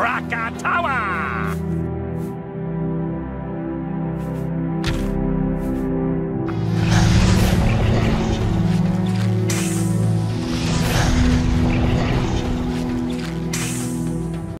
Krakatoa!